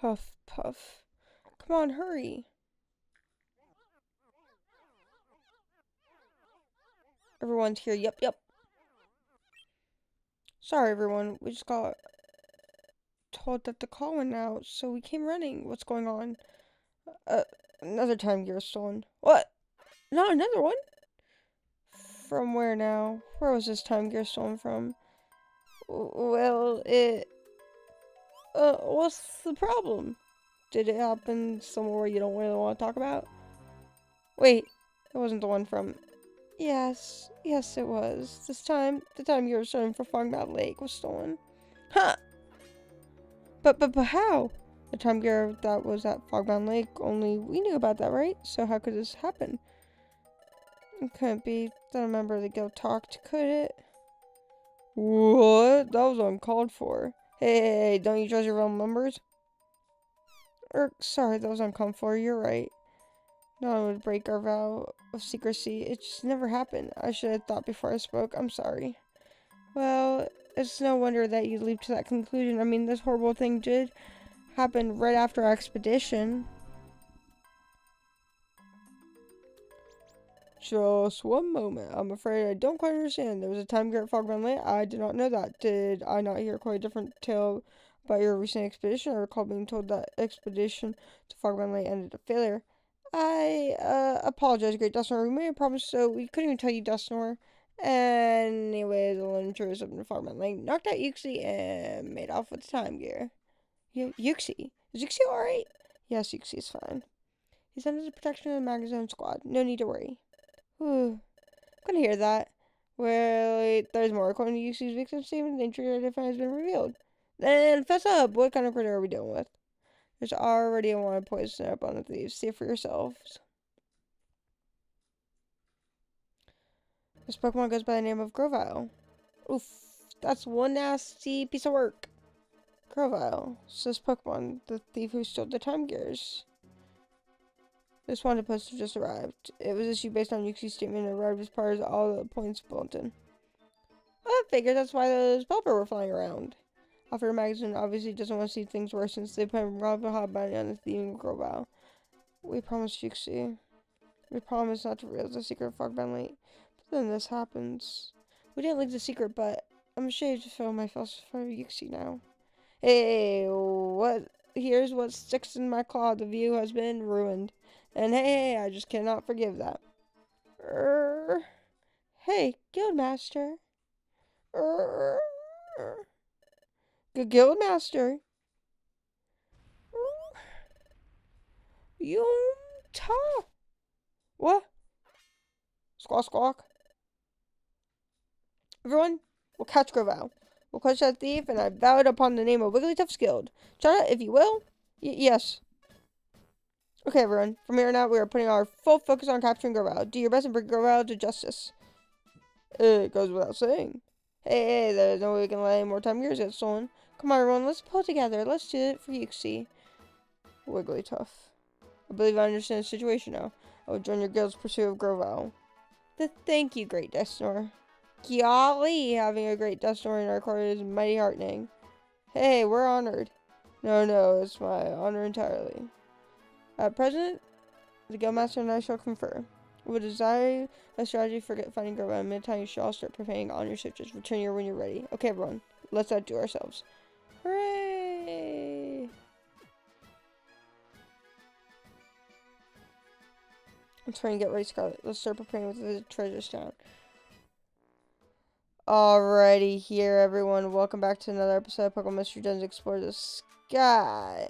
Huff puff. Come on, hurry. Everyone's here. Yep, yep. Sorry, everyone. We just got told that the call went out, so we came running. What's going on? Uh, another time gear stolen. What? Not another one? From where now? Where was this time gear stolen from? Well, it... Uh, what's the problem? Did it happen somewhere you don't really want to talk about? Wait, it wasn't the one from... Yes, yes it was. This time, the time you were searching for Fogbound Lake was stolen. Huh! But, but, but how? The time gear that was at Fogbound Lake, only we knew about that, right? So how could this happen? It couldn't be that a member of the guild talked, could it? What? That was uncalled for. Hey, don't you trust your own members? Er, sorry, that was for, you're right. No one would break our vow of secrecy. It just never happened. I should have thought before I spoke. I'm sorry. Well, it's no wonder that you leap to that conclusion. I mean, this horrible thing did happen right after our expedition. Just one moment. I'm afraid I don't quite understand. There was a time here at Fogbound Lake. I did not know that. Did I not hear quite a different tale about your recent expedition? I recall being told that expedition to Fogbound Lake ended a failure. I uh, apologize, Great Dusknoir. We made a promise, so we couldn't even tell you, Dusknoir. Anyway, the lone intruder up in the Fogbound Lake knocked out Uxie and made off with the time gear. Uxie? Is Uxie alright? Yes, Uxie is fine. He's under the protection of the Magnezone Squad. No need to worry. Hmm. Whew. Couldn't hear that. Well, there's more. According to Uxie's victim statement, the intruder identified has been revealed. Then fess up. What kind of critter are we dealing with? There's already a wanted poison up on the thieves. See for yourselves. This Pokemon goes by the name of Grovyle. Oof. That's one nasty piece of work. Grovyle. Says Pokemon, the thief who stole the time gears. This wanted post just arrived. It was issued based on Uxie's statement and arrived as part of all the points bulletin. I figured that's why those Pelipper were flying around. Officer Magnezone obviously doesn't want to see things worse since they put Rob Hot Bounty on the thieving Grovyle. We promised Uxie. We promised not to reveal the secret of Fogbound Lake. But then this happens. We didn't leak the secret, but I'm ashamed to fill my for Uxie now. Hey, what? Here's what sticks in my claw. The view has been ruined. And hey, hey, I just cannot forgive that. Er, hey, Guildmaster. Er, Good Guildmaster. What? Squawk squawk. Everyone, we'll catch Grovyle. We'll catch that thief, and I vow it upon the name of Wigglytuff's Guild. China, if you will. Y yes. Okay, everyone. From here on out, we are putting our full focus on capturing Grovyle. Do your best and bring Grovyle to justice. It goes without saying. Hey, hey, there's no way we can let any more time gears get stolen. Come on, everyone. Let's pull together. Let's do it for Uxie. Wigglytuff. I believe I understand the situation now. I will join your guild's pursuit of Grovyle. The thank you, Great Dusknoir. Golly, having a Great Dusknoir in our court is mighty heartening. Hey, we're honored. No, no, it's my honor entirely. Uh, At present, the Guildmaster and I shall confer. We desire a strategy for finding Grovyle. In meantime, you should all start preparing on your switches. Return here when you're ready. Okay, everyone. Let's outdo ourselves. Hooray! I'm trying to get ready, Scarlet. Let's start preparing with the treasure stone. Alrighty, here, everyone. Welcome back to another episode of Pokemon Mystery Dungeon Explore the Sky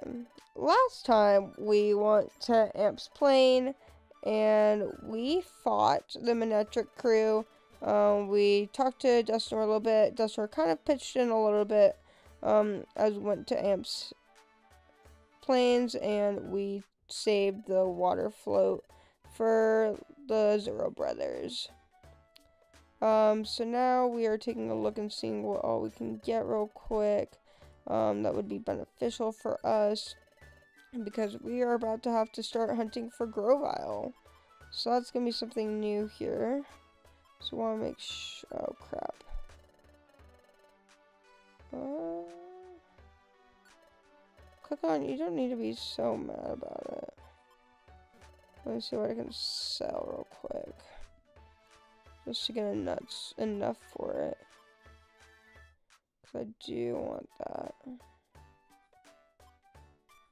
last time we went to Amp's Plane and we fought the Manectric crew. Um, we talked to Dustin a little bit. Dustin kind of pitched in a little bit um, as we went to Amp's planes and we saved the water float for the Zero Brothers. Um, so now we are taking a look and seeing what all we can get real quick. Um, that would be beneficial for us because we are about to have to start hunting for Grovyle. So that's going to be something new here. So I want to make sure, oh crap. Uh, Kecleon, you don't need to be so mad about it. Let me see what I can sell real quick. Just to get nuts enough for it. Cause I do want that.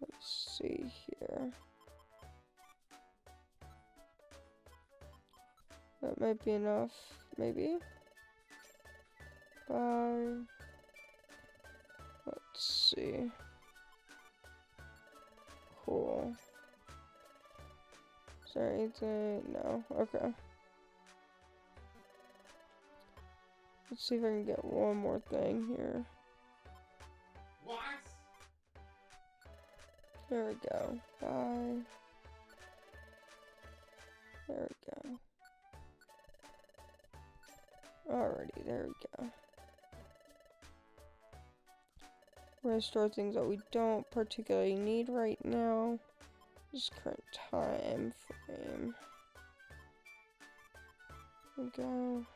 Let's see here. That might be enough, maybe. Bye. Let's see. Cool. Is there anything? No. Okay. Let's see if I can get one more thing here. There we go. Bye. There we go. Alrighty, there we go. We're gonna store things that we don't particularly need right now. This current time frame. There we go.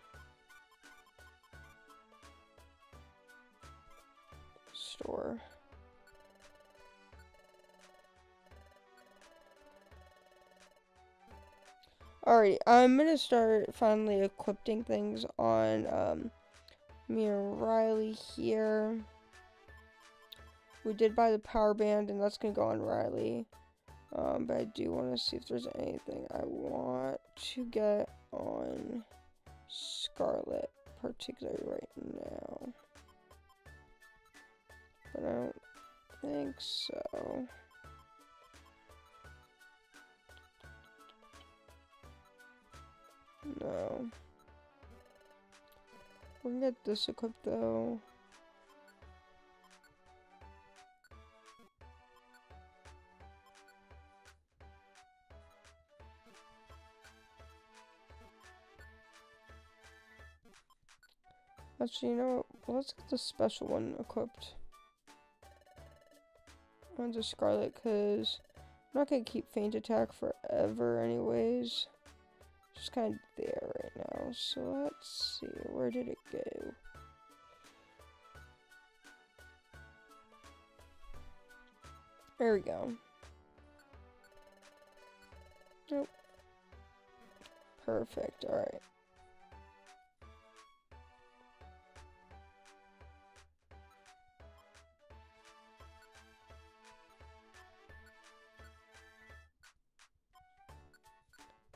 Store. Alright, I'm gonna start finally equipping things on um, me and Riley here. We did buy the power band, and that's gonna go on Riley. Um, but I do want to see if there's anything I want to get on Scarlet, particularly right now. But I don't think so. No. We can get this equipped though. Actually, you know what? Let's get the special one equipped. On the Scarlet, because I'm not going to keep Faint Attack forever anyways just kind of there right now. So let's see, where did it go? There we go. Nope. Perfect, alright.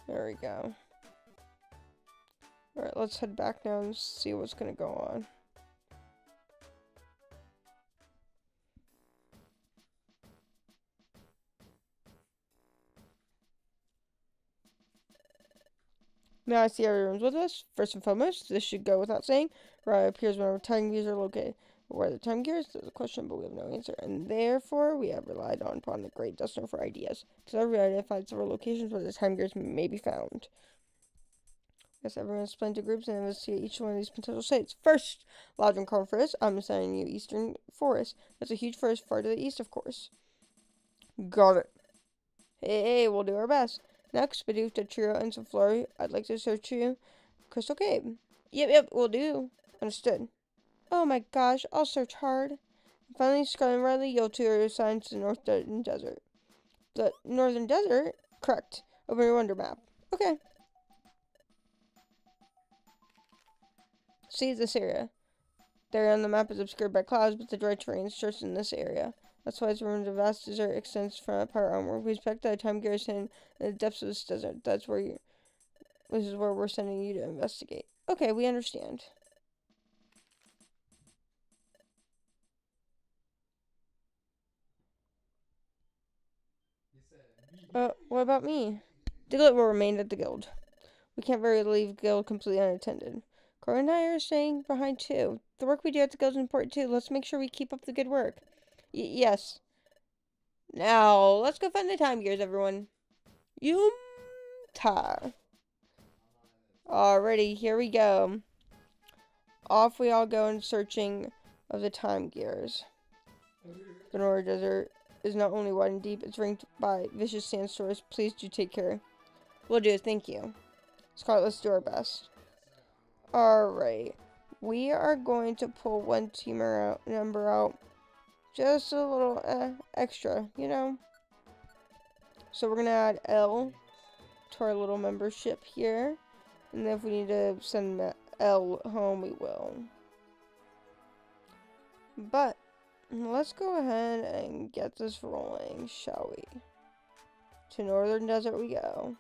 There we go. Alright, let's head back now and see what's gonna go on. Now I see everyone's with us. First and foremost, this should go without saying. Right appears whenever time gears are located. Where the time gears is a question, but we have no answer, and therefore we have relied on upon the Great Dusknoir for ideas. So we identified several locations where the time gears may be found. Guess everyone split into groups and investigate each one of these potential sites. First, Loudon Carl Forest. I'm assigning you Eastern Forest. That's a huge forest far to the east, of course. Got it. Hey, hey, we'll do our best. Next, Bidoof, Trio, and Flurry. I'd like to search you. Crystal Cave. Yep, yep, we'll do. Understood. Oh my gosh, I'll search hard. Finally, Scarlet and Riley, you two are assigned to the Northern Desert. The Northern Desert? Correct. Open your Wonder Map. Okay. See this area. There on the map is obscured by clouds, but the dry terrain starts in this area. That's why it's ruined a vast desert extends from a power onward. We expect that time garrison in the depths of this desert. That's where you this is where we're sending you to investigate. Okay, we understand. Uh, what about me? The Diglett will remain at the guild. We can't very leave guild completely unattended. Cora and I are staying behind too. The work we do at the guild is important too. Let's make sure we keep up the good work. Y yes. Now, let's go find the time gears, everyone. Yum-ta. Alrighty, here we go. Off we all go in searching of the time gears. The Nora Desert is not only wide and deep, it's ringed by vicious sandstorms. Please do take care. We'll do, thank you. Scarlet, let's do our best. Alright. We are going to pull one teamer out, number out Just a little uh, extra, you know? So we're going to add L to our little membership here. And if we need to send L home, we will. But, let's go ahead and get this rolling, shall we? To Northern Desert we go.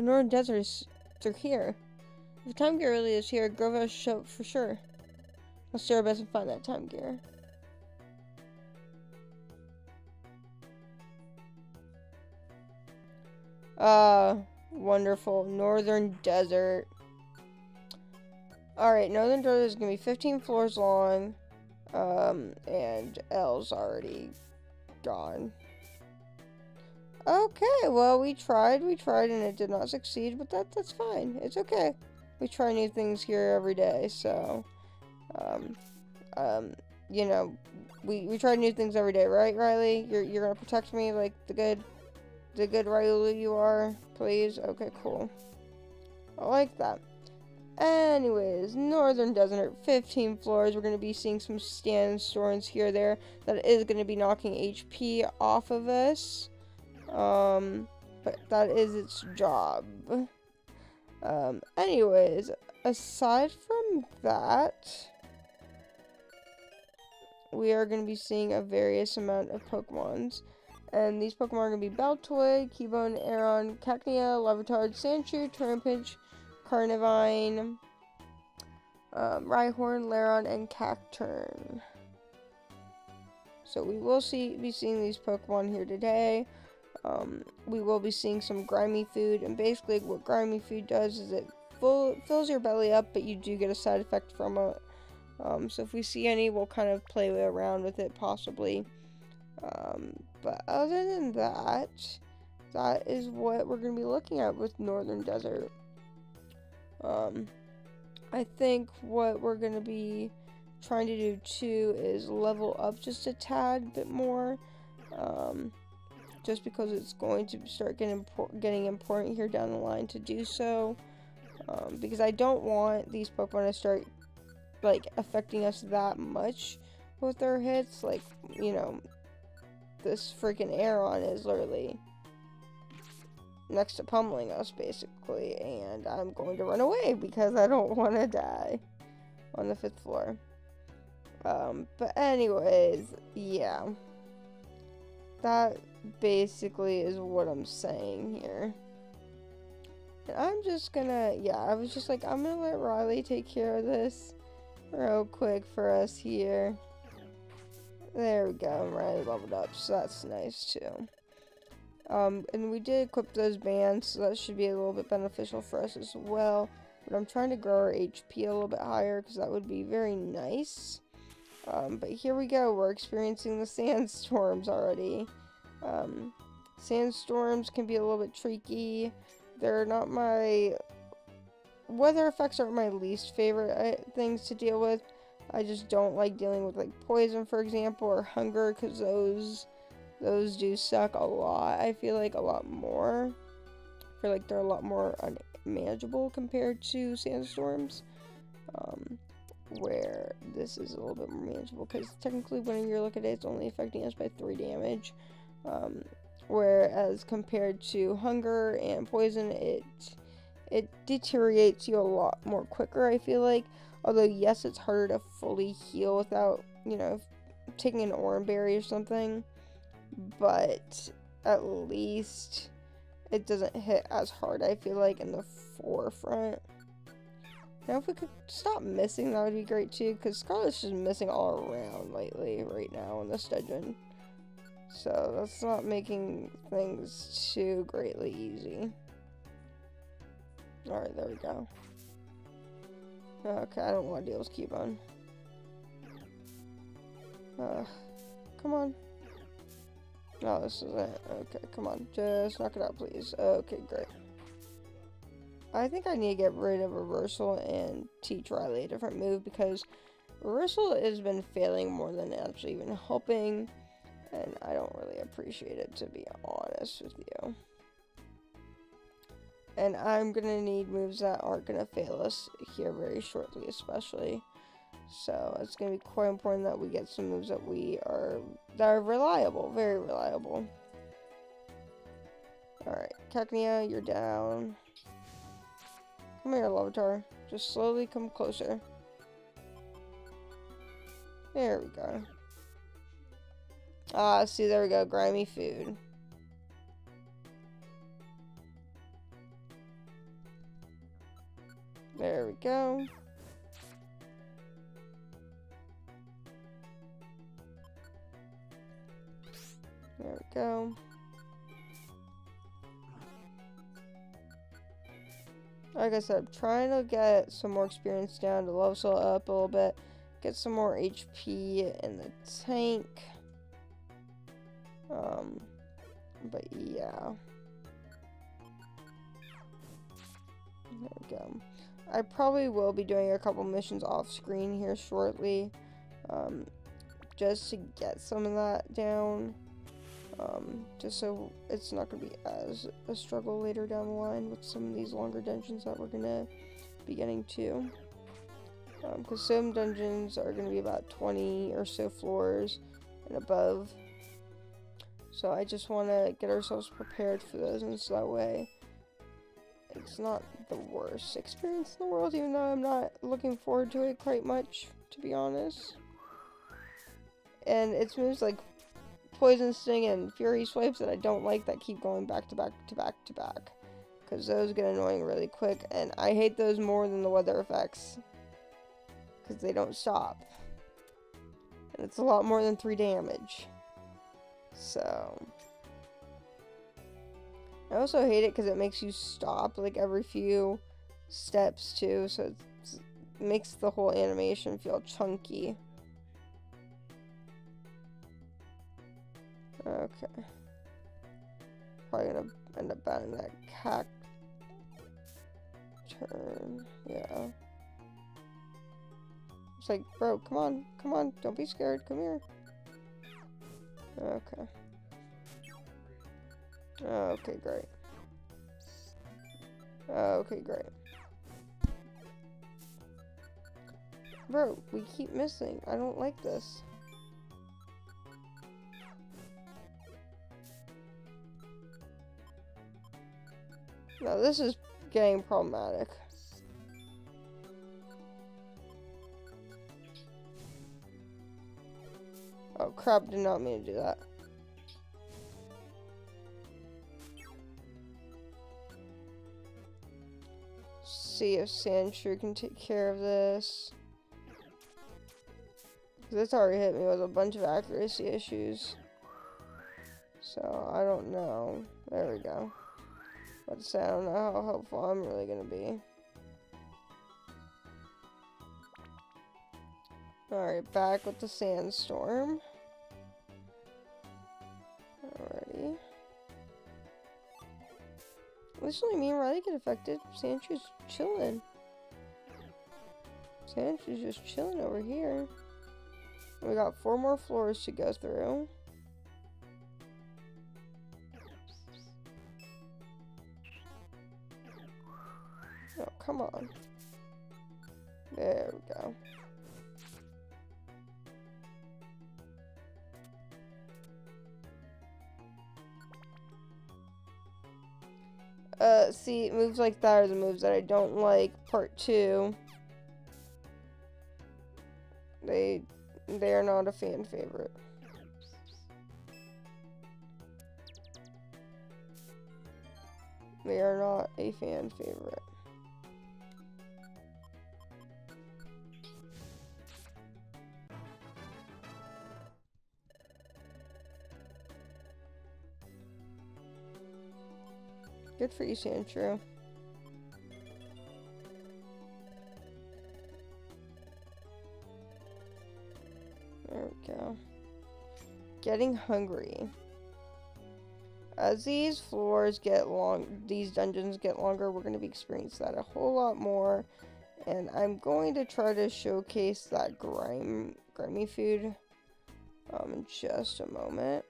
The Northern Desert is they're here. If the time gear really is here, Grovyle will show up for sure. Let's do our best and find that time gear. Uh, wonderful. Northern Desert. Alright, Northern Desert is going to be 15 floors long. Um, and L's already gone. Okay, well, we tried, we tried, and it did not succeed, but that that's fine. It's okay. We try new things here every day, so, um, um, you know, we, we try new things every day, right, Riley? You're, you're gonna protect me like the good, the good Riley you are, please? Okay, cool. I like that. Anyways, Northern Desert, 15 floors. We're going to be seeing some stand sandstorms here there. That is going to be knocking HP off of us. Um, but that is its job. Um, anyways, aside from that, we are going to be seeing a various amount of Pokemons. And these Pokemon are going to be Baltoy, Cubone, Aron, Cacnea, Larvitar, Sandshrew, Trapinch, Carnivine, um, Rhyhorn, Lairon, and Cacturne. So we will see be seeing these Pokemon here today. Um, we will be seeing some grimy food, and basically what grimy food does is it full, fills your belly up, but you do get a side effect from it. Um, so if we see any, we'll kind of play around with it possibly. Um, but other than that, that is what we're going to be looking at with Northern Desert. Um, I think what we're going to be trying to do too is level up just a tad bit more. Um, just because it's going to start getting, impor getting important here down the line to do so. Um, because I don't want these Pokemon to start, like, affecting us that much with their hits. Like, you know, this freaking Aron is literally next to pummeling us, basically. And I'm going to run away because I don't want to die on the fifth floor. Um, but anyways, yeah. That basically is what I'm saying here. And I'm just gonna, yeah, I was just like, I'm gonna let Riley take care of this real quick for us here. There we go, Riley leveled up, so that's nice too. Um, and we did equip those bands, so that should be a little bit beneficial for us as well. But I'm trying to grow our HP a little bit higher, because that would be very nice. Um, but here we go, we're experiencing the sandstorms already. Um, sandstorms can be a little bit tricky. They're not my... Weather effects aren't my least favorite uh, things to deal with. I just don't like dealing with, like, poison, for example, or hunger, because those... Those do suck a lot. I feel like a lot more. I feel like they're a lot more unmanageable compared to sandstorms. Um, where this is a little bit more manageable because technically when you look at it, it's only affecting us by 3 damage. Um, whereas compared to hunger and poison, it it deteriorates you a lot more quicker. I feel like, although yes, it's harder to fully heal without you know taking an orange berry or something, but at least it doesn't hit as hard. I feel like in the forefront. Now, if we could stop missing, that would be great too, because Scarlet's just missing all around lately, right now in this dungeon. So that's not making things too greatly easy. Alright, there we go. Okay, I don't want to deal with Cubone. Uh, come on. No, this is it. Okay, come on. Just knock it out, please. Okay, great. I think I need to get rid of Reversal and teach Riley a different move because Reversal has been failing more than actually even helping. And I don't really appreciate it, to be honest with you. And I'm gonna need moves that aren't gonna fail us here very shortly, especially. So it's gonna be quite important that we get some moves that we are that are reliable, very reliable. Alright, Cacnea, you're down. Come here, Larvitar. Just slowly come closer. There we go. Ah, see, there we go. Grimy food. There we go. There we go. Like I said, I'm trying to get some more experience down to level up a little bit. Get some more HP in the tank. Um, but yeah. There we go. I probably will be doing a couple missions off screen here shortly. Um, just to get some of that down. Um, just so it's not going to be as a struggle later down the line with some of these longer dungeons that we're going to be getting to. Because um, some dungeons are going to be about 20 or so floors and above. So I just want to get ourselves prepared for those and so that way it's not the worst experience in the world even though I'm not looking forward to it quite much to be honest. And it's moves like Poison Sting and Fury Swipes that I don't like that keep going back to back to back to back. Because those get annoying really quick, and I hate those more than the weather effects. Because they don't stop. And it's a lot more than 3 damage. So... I also hate it because it makes you stop, like, every few steps, too. So it makes the whole animation feel chunky. Okay. Probably gonna end up banning that cack turn. Yeah. It's like, bro, come on, come on, don't be scared, come here. Okay. Okay, great. Okay, great. Bro, we keep missing. I don't like this. Now this is getting problematic. Crap, did not mean to do that. See if Sandshrew can take care of this. This already hit me with a bunch of accuracy issues. So, I don't know. There we go. But I don't know how helpful I'm really gonna be. Alright, back with the sandstorm. This only me and Riley get affected. Sandshrew's chilling. Sandshrew's just chilling over here. We got four more floors to go through. Oh, come on. There we go. Uh, see, moves like that are the moves that I don't like. Part two. They, they are not a fan favorite. They are not a fan favorite. Good for you, Sandshrew. There we go. Getting hungry. As these floors get long, these dungeons get longer, we're going to be experiencing that a whole lot more. And I'm going to try to showcase that grime, grimy food um, in just a moment.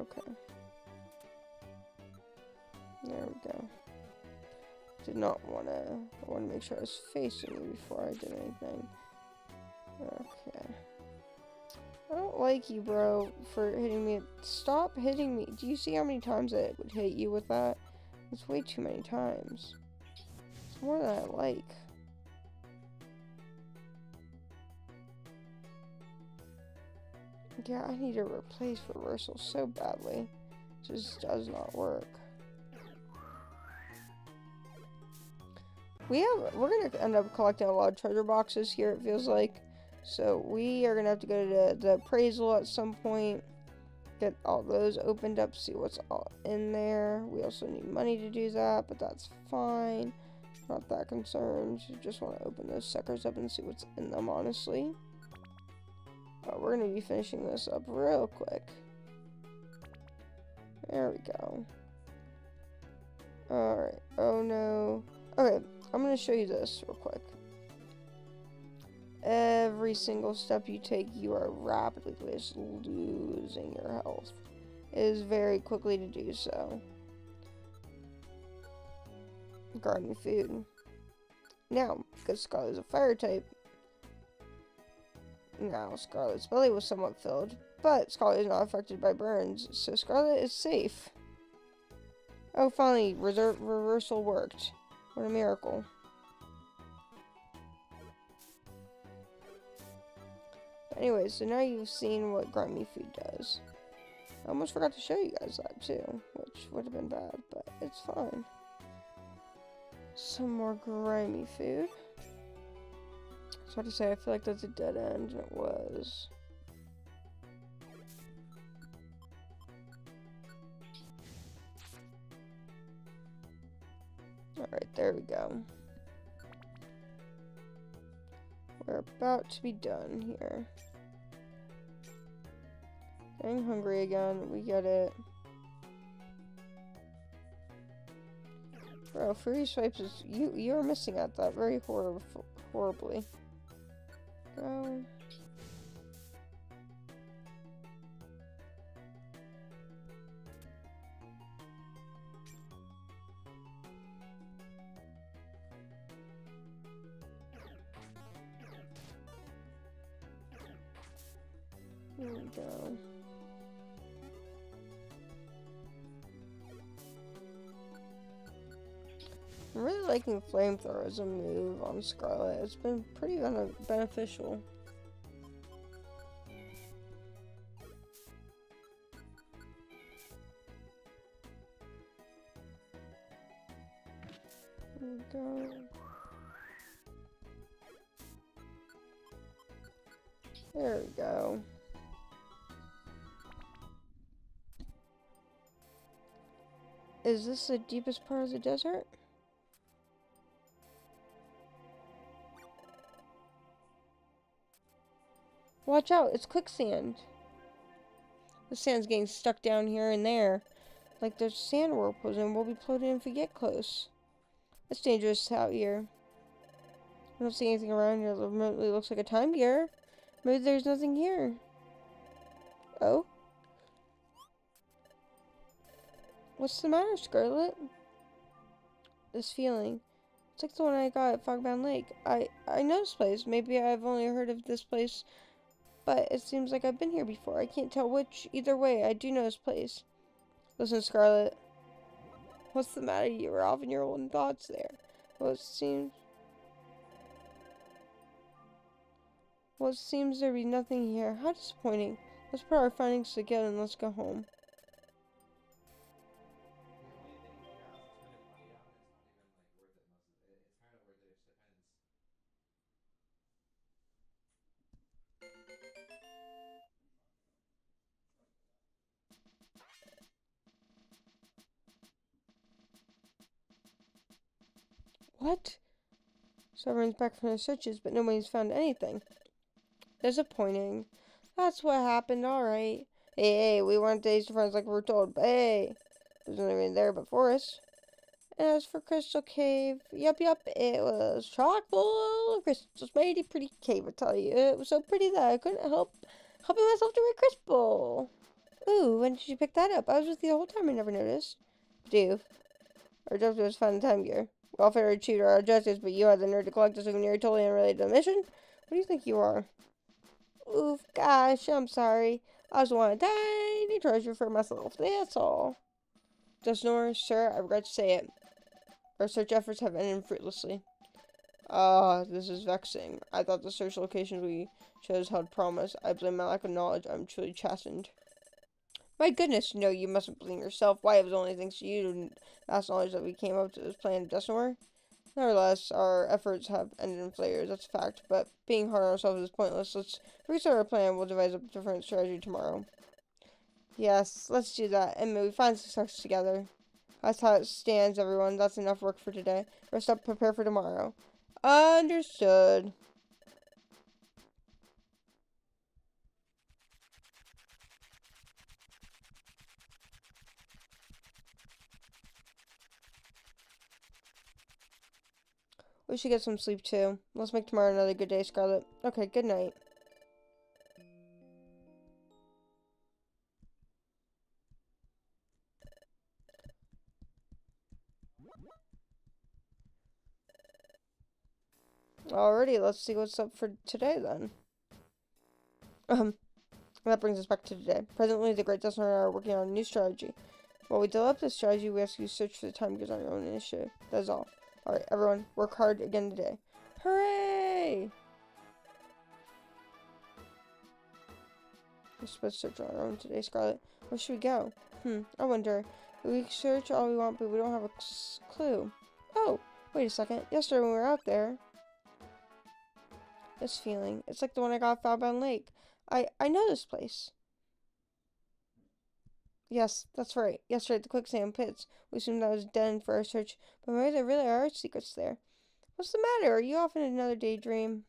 Okay. There we go. Did not want to, I want to make sure I was facing you before I did anything. Okay. I don't like you, bro, for hitting me. Stop hitting me. Do you see how many times I would hit you with that? It's way too many times. It's more than I like. Yeah, I need to replace reversal so badly. It just does not work. We have, we're gonna end up collecting a lot of treasure boxes here, it feels like. So we are gonna have to go to the appraisal at some point. Get all those opened up, see what's all in there. We also need money to do that, but that's fine. Not that concerned. Just want to open those suckers up and see what's in them, honestly. But we're gonna be finishing this up real quick. There we go. Alright. Oh no. Okay, I'm gonna show you this real quick. Every single step you take, you are rapidly just losing your health. It is very quickly to do so. Garden food. Now, because Scarlet is a fire type, now Scarlet's belly was somewhat filled, but Scarlet is not affected by burns, so Scarlet is safe. Oh, finally, reversal worked. What a miracle. Anyways, so now you've seen what grimy food does. I almost forgot to show you guys that too, which would have been bad, but it's fine. Some more grimy food. So hard to say, I feel like that's a dead end, and it was. Alright, there we go. We're about to be done here. Getting hungry again. We get it. Bro, Fury Swipes is you you're missing out that very hor horribly. Go. I'm really liking Flamethrower as a move on Scarlet. It's been pretty beneficial. We go. There we go. Is this the deepest part of the desert? Watch out, it's quicksand. The sand's getting stuck down here and there. Like there's sand whirlpools and we'll be floating if we get close. It's dangerous out here. I don't see anything around here remotely looks like a time gear. Maybe there's nothing here. Oh? What's the matter, Scarlet? This feeling. It's like the one I got at Fogbound Lake. I, I know this place. Maybe I've only heard of this place but it seems like I've been here before. I can't tell which. Either way, I do know this place. Listen, Scarlet. What's the matter? You were off in your own thoughts there. Well, it seems... Well, it seems there be nothing here. How disappointing. Let's put our findings together and let's go home. Back from their searches, but nobody's found anything. Disappointing. That's what happened, alright. Hey, hey, we weren't days friends like we were told, but hey, there's nothing there but forest. And as for Crystal Cave, yep, yep, it was chock full of crystals. A pretty cave, I tell you. It was so pretty that I couldn't help helping myself to read crystal. Ooh, when did you pick that up? I was with you the whole time, I never noticed. Dude. Our objective was the time gear. We all fair achieved our objectives, but you had the nerve to collect a souvenir totally unrelated to the mission? What do you think you are? Oof, gosh, I'm sorry. I just want a tiny treasure for myself, that's all. Dusknoir, sir, I regret to say it. Our search efforts have ended fruitlessly. Ah, this is vexing. I thought the search locations we chose held promise. I blame my lack of knowledge. I'm truly chastened. My goodness, no, you mustn't blame yourself. Why, it was only thanks to you and vast knowledge that we came up to this plan of Dusknoir. Nevertheless, our efforts have ended in failures, that's a fact, but being hard on ourselves is pointless. Let's restart our plan, we'll devise a different strategy tomorrow. Yes, let's do that, and maybe find success together. That's how it stands, everyone. That's enough work for today. Rest up, prepare for tomorrow. Understood. We should get some sleep too. Let's make tomorrow another good day, Scarlet. Okay, good night. Alrighty, let's see what's up for today then. Um, that brings us back to today. Presently, the Great Dusknoir and I are working on a new strategy. While we develop this strategy, we ask you to search for the time gears on your own initiative. That's all. Alright, everyone, work hard again today. Hooray! We're supposed to search our own today, Scarlet. Where should we go? Hmm, I wonder. We search all we want, but we don't have a clue. Oh, wait a second. Yesterday when we were out there, this feeling. It's like the one I got at Fogbound Lake. I, I know this place. Yes, that's right. Yesterday at the quicksand pits, we assumed that was dead for our search, but maybe there really are secrets there. What's the matter? Are you off in another daydream?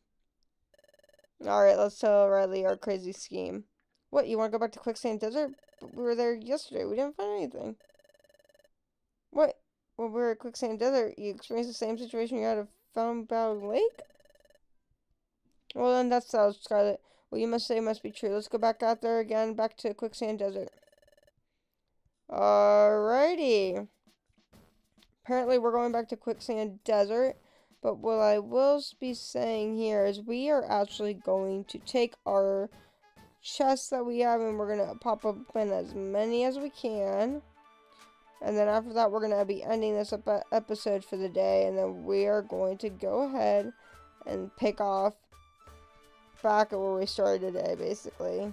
Alright, let's tell Riley our crazy scheme. What, you want to go back to Quicksand Desert? We were there yesterday. We didn't find anything. What? When we were at Quicksand Desert, you experienced the same situation you had at Fogbound Lake? Well, then that's how Scarlet. What you must say must be true. Let's go back out there again, back to Quicksand Desert. Alrighty. Apparently, we're going back to Quicksand Desert. But what I will be saying here is we are actually going to take our chests that we have and we're going to pop up in as many as we can. And then after that, we're going to be ending this episode for the day. And then we are going to go ahead and pick off back at where we started today, basically.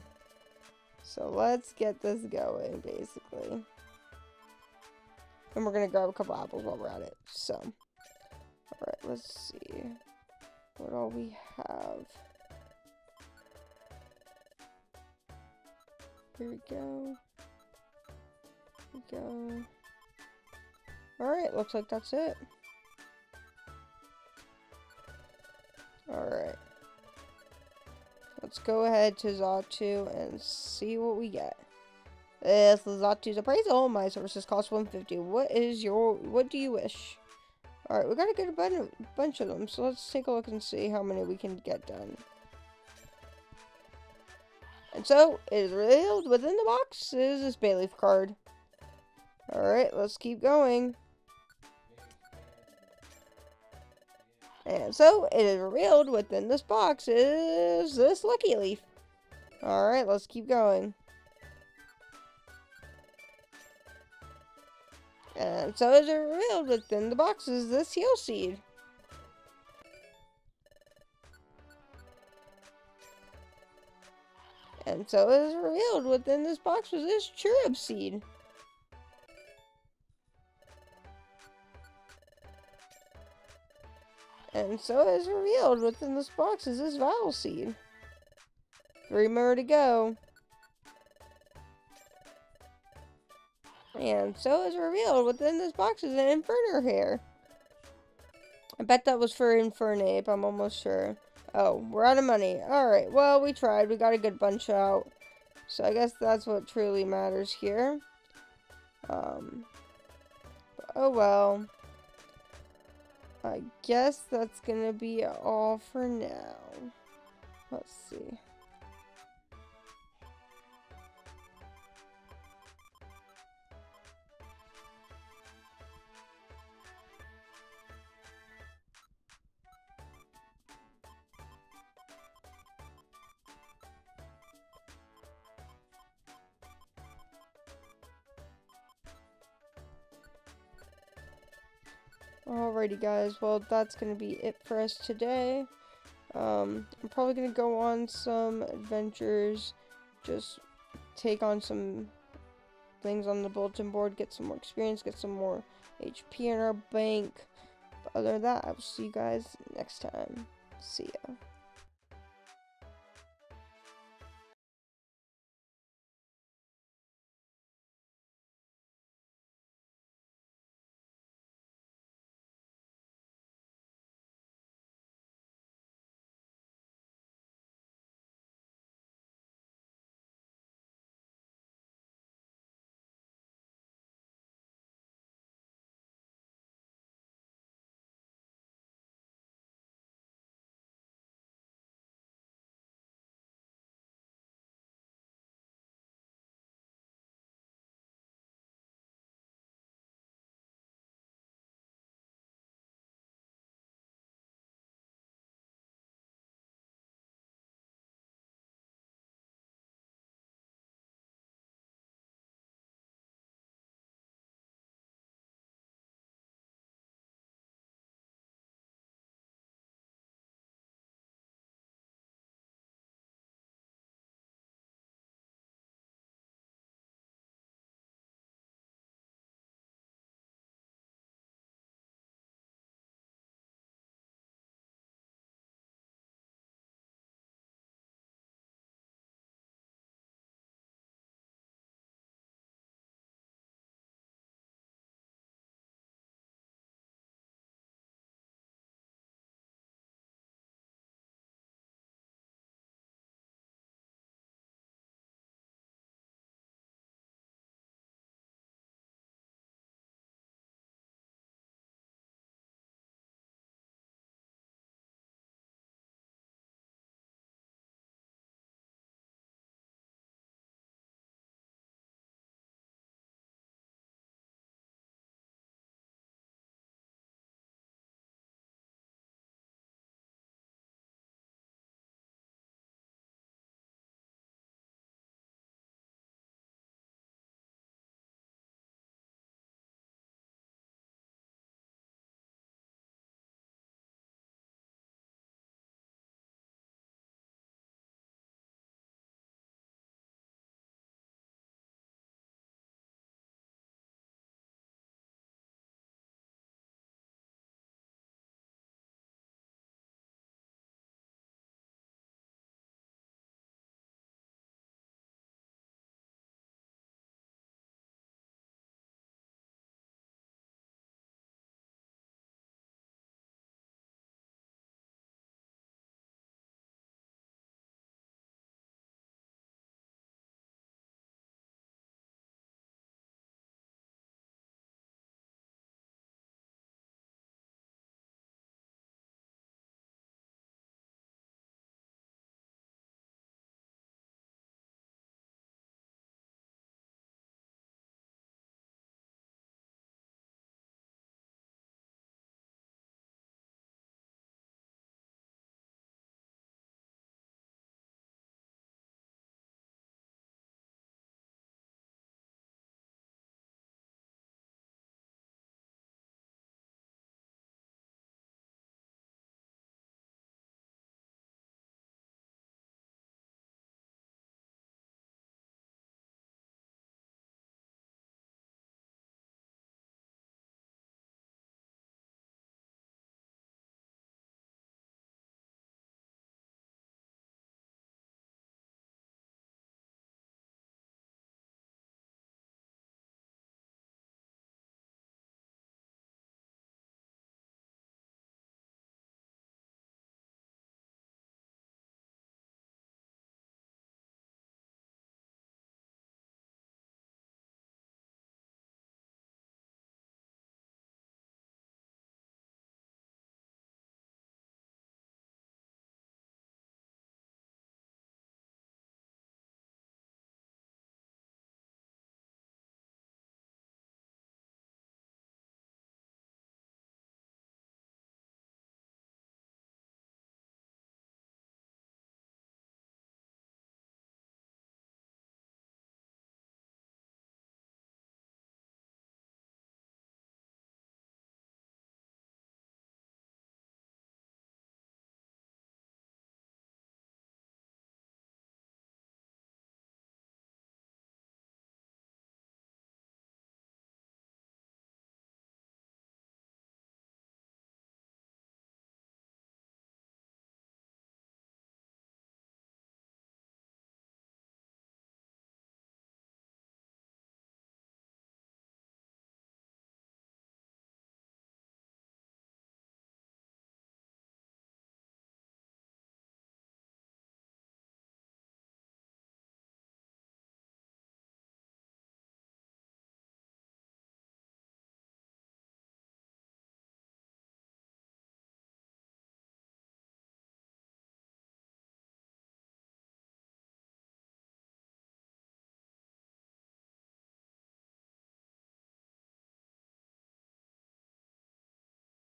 So let's get this going, basically. And we're to grab a couple apples while we're at it. So, alright, let's see. What all we have. Here we go. Here we go. Alright, looks like that's it. Alright. Let's go ahead to Xatu and see what we get. This is Xatu's appraisal. Oh, my services cost 150. What is your, what do you wish? Alright, we got to get a good bunch of them, so let's take a look and see how many we can get done. And so, it is revealed within the box is this Bayleaf card. Alright, let's keep going. And so it is revealed within this box is this Lucky Leaf. Alright, let's keep going. And so it is revealed within the box is this Heal Seed. And so it is revealed within this box was this Cherub Seed. And so as revealed within this box is this Vile Seed. Three more to go. And so as revealed within this box is an Inferno hair. I bet that was for Infernape, I'm almost sure. Oh, we're out of money. Alright, well, we tried. We got a good bunch out. So I guess that's what truly matters here. Um, oh well. I guess that's gonna be all for now. Let's see. Alrighty, guys. Well, that's going to be it for us today. Um, I'm probably going to go on some adventures, just take on some things on the bulletin board, get some more experience, get some more HP in our bank. But other than that, I will see you guys next time. See ya.